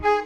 thank you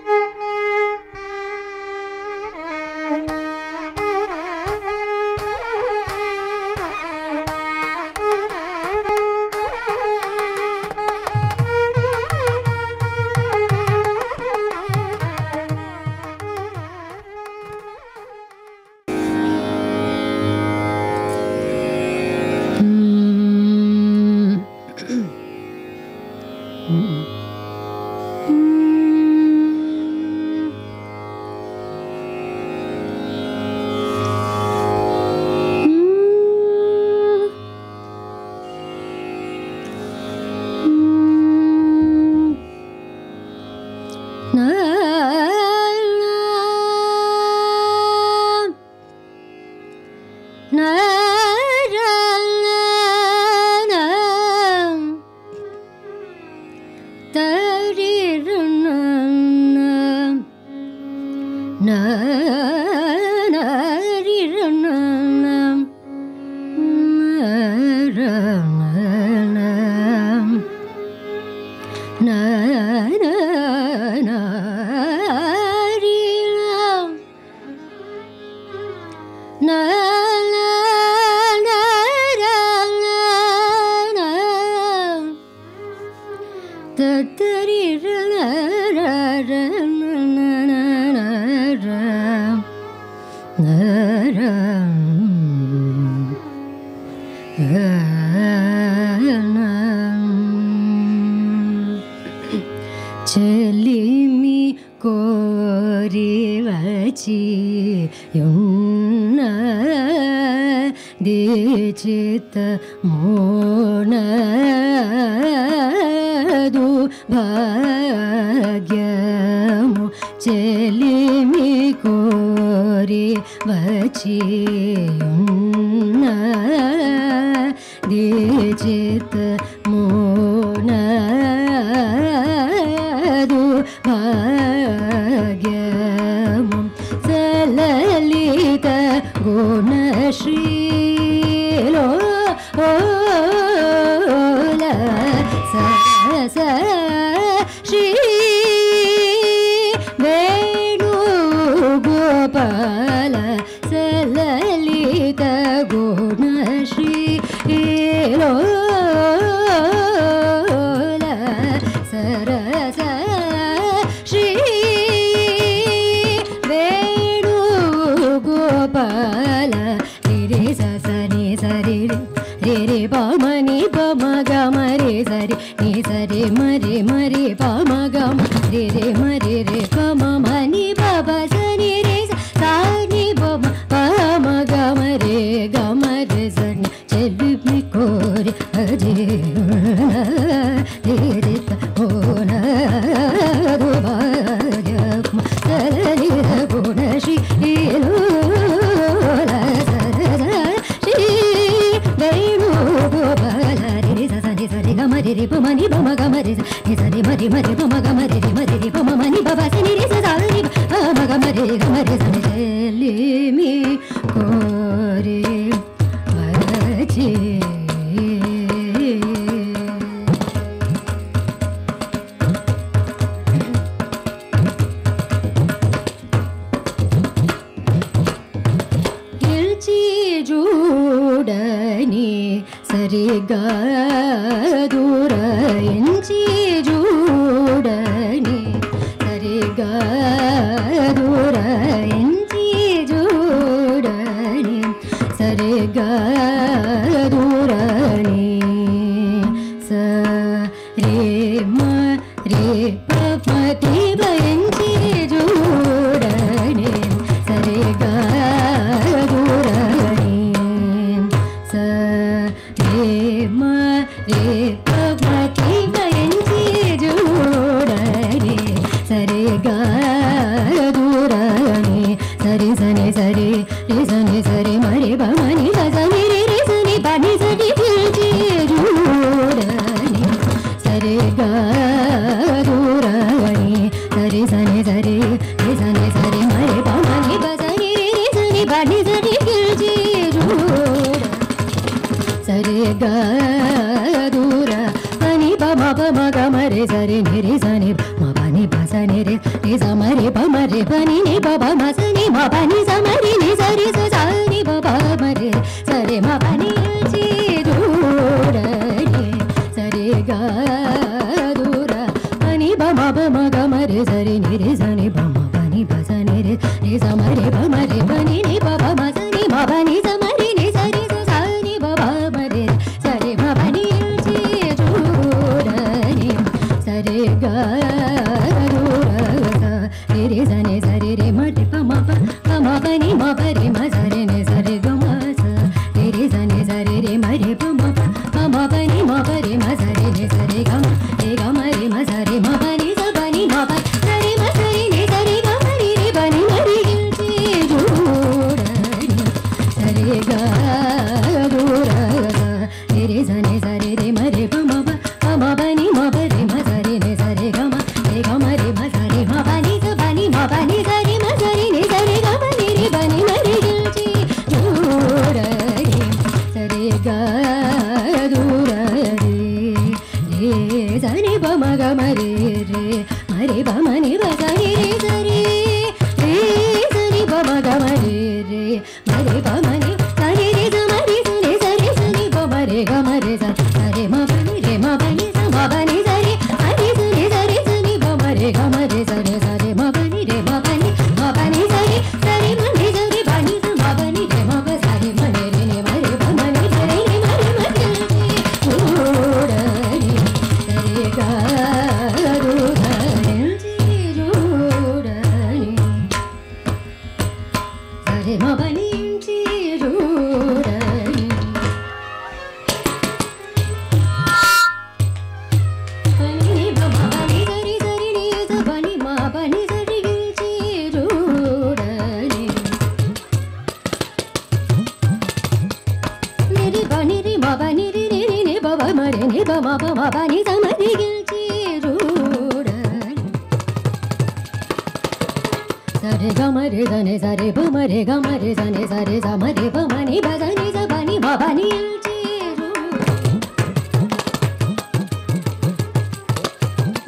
భవనిల్ చేరు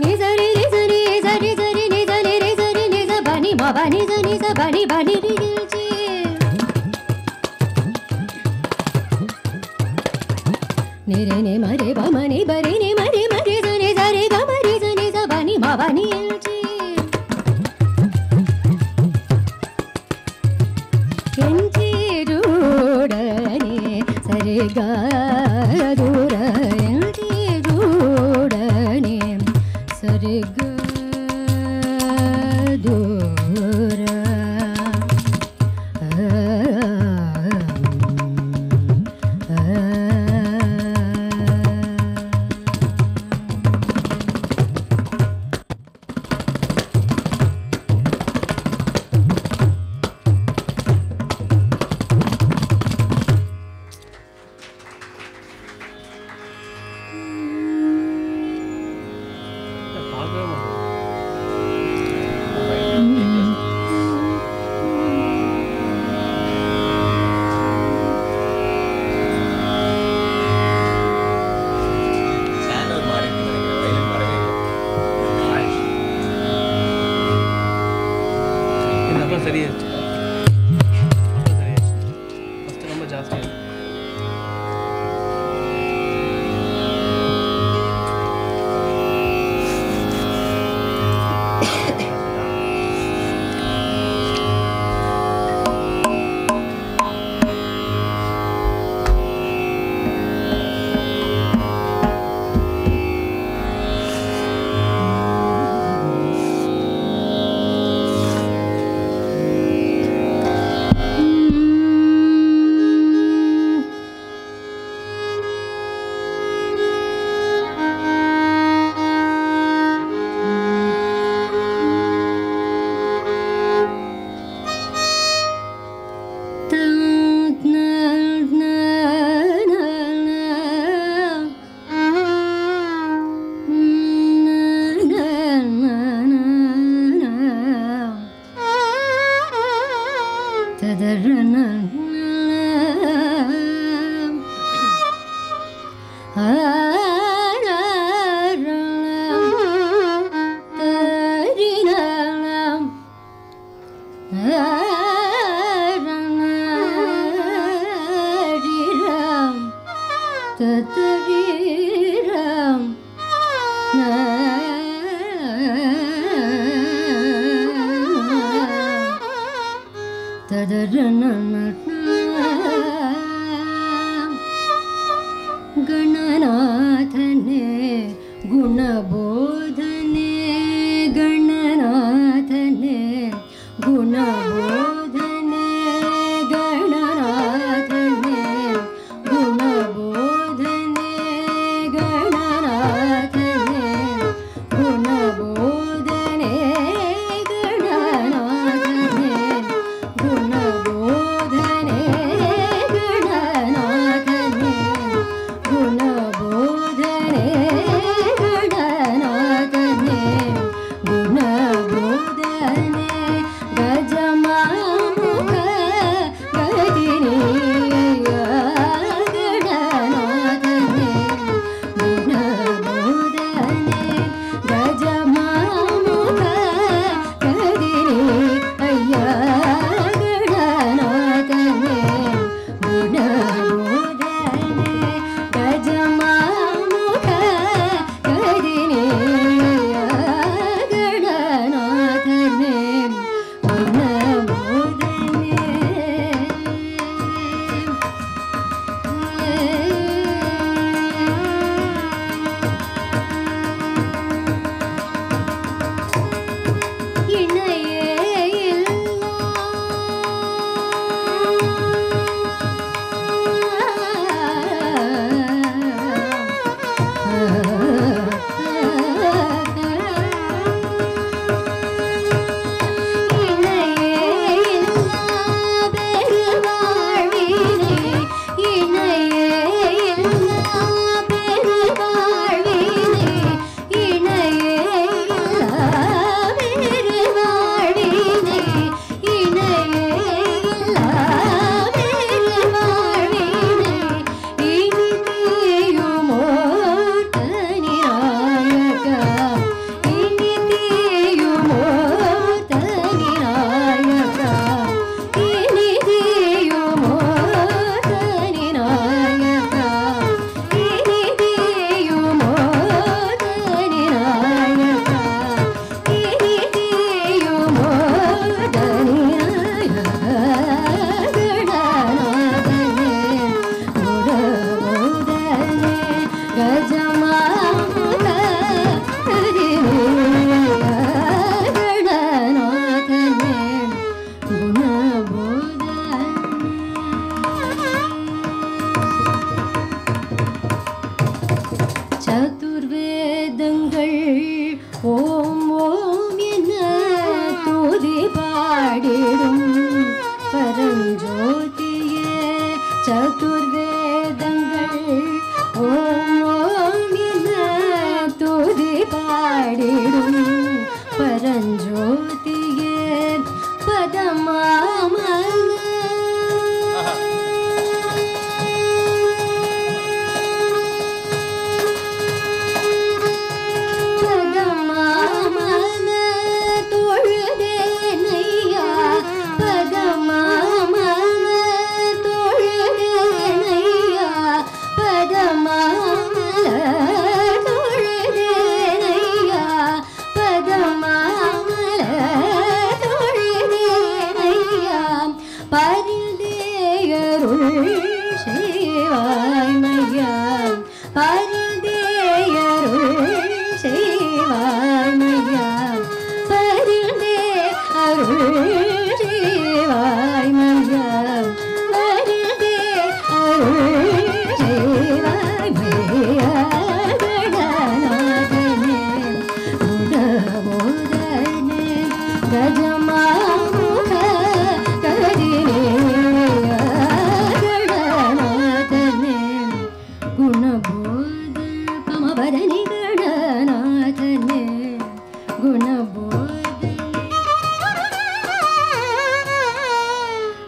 నిజ నిజ నిజ నిజ నిజ నిజ నిజ బని మబ నిజ నిజ బని బని నిగిల్ చేరు నిరే నే మరి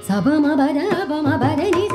Sabama bara bama bara ni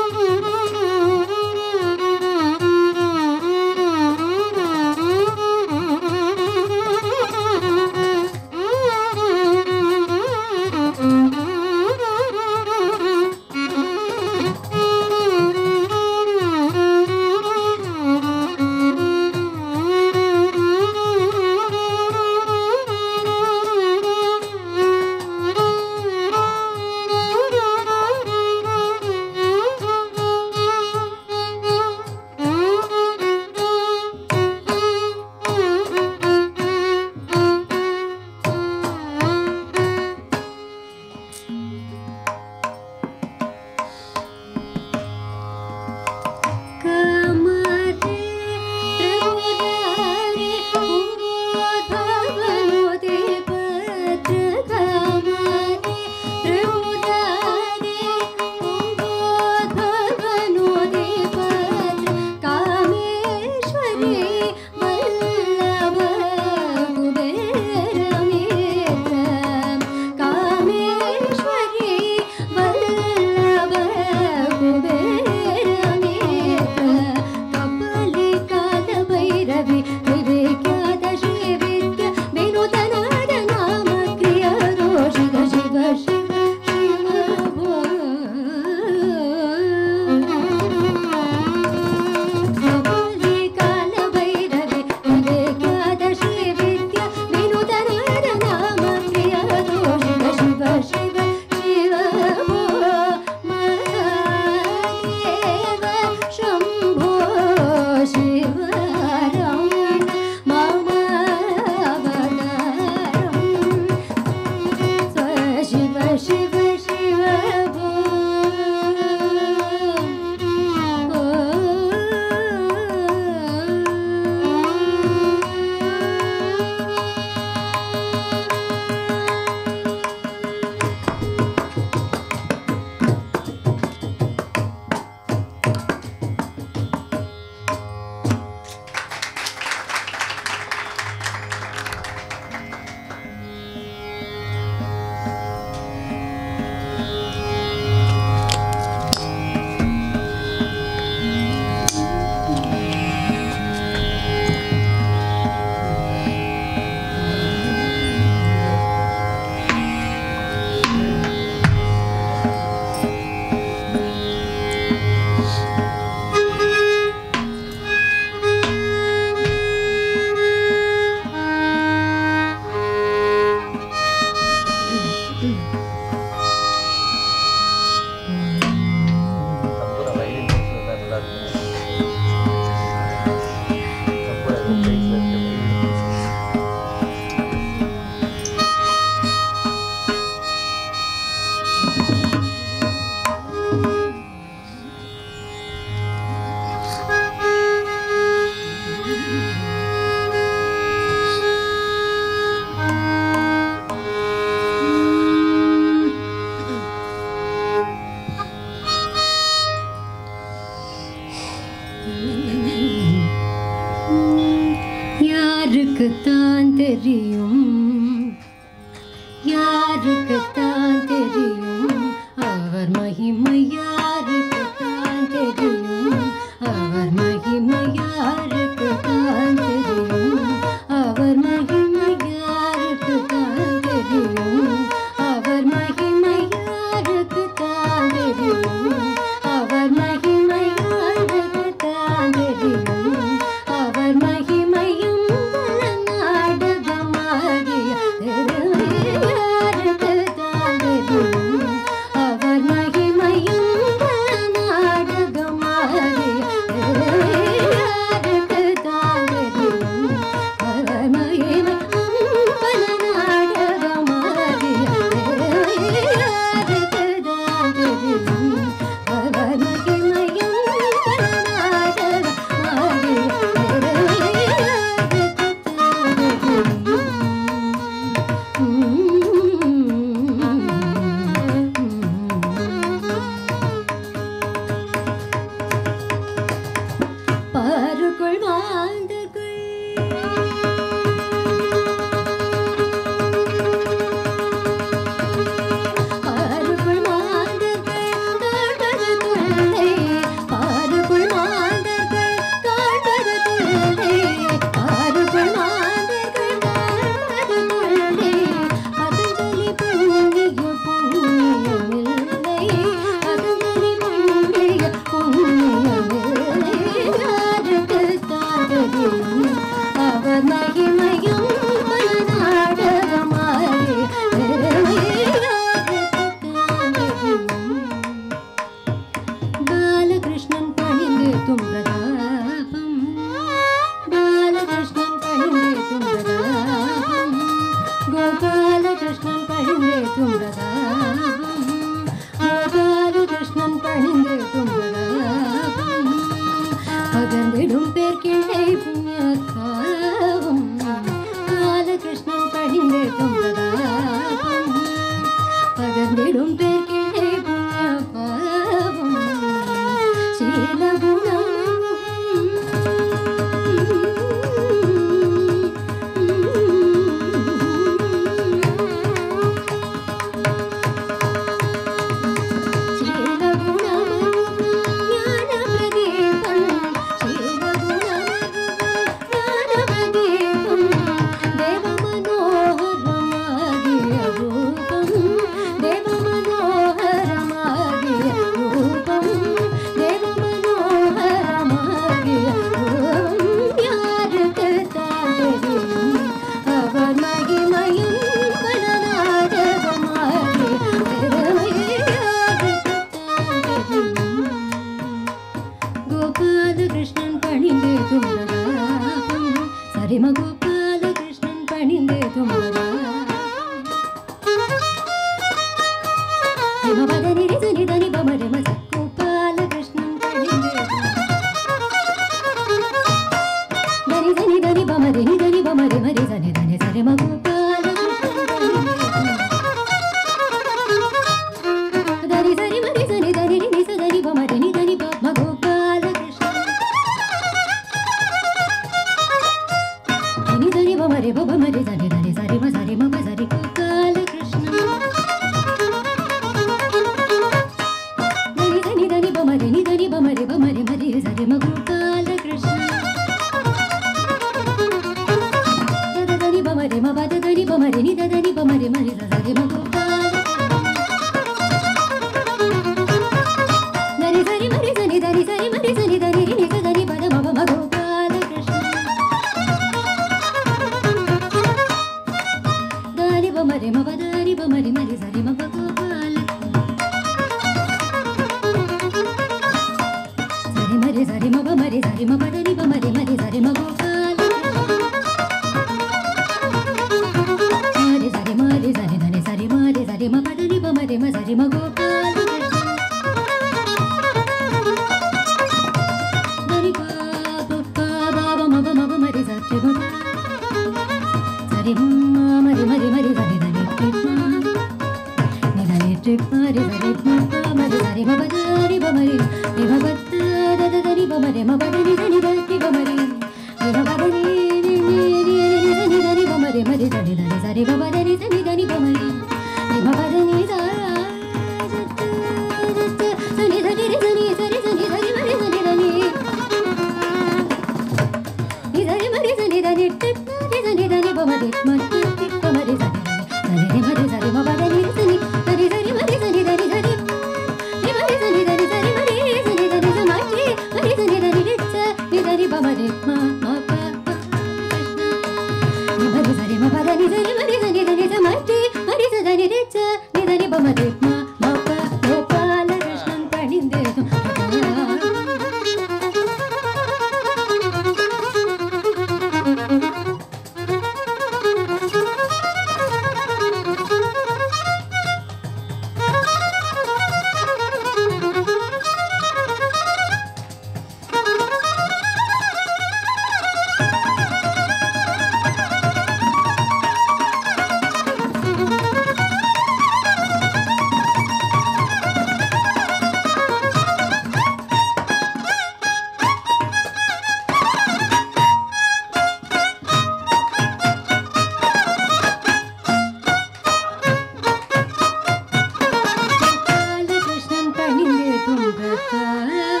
दूर कर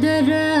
kadar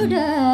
Buddha.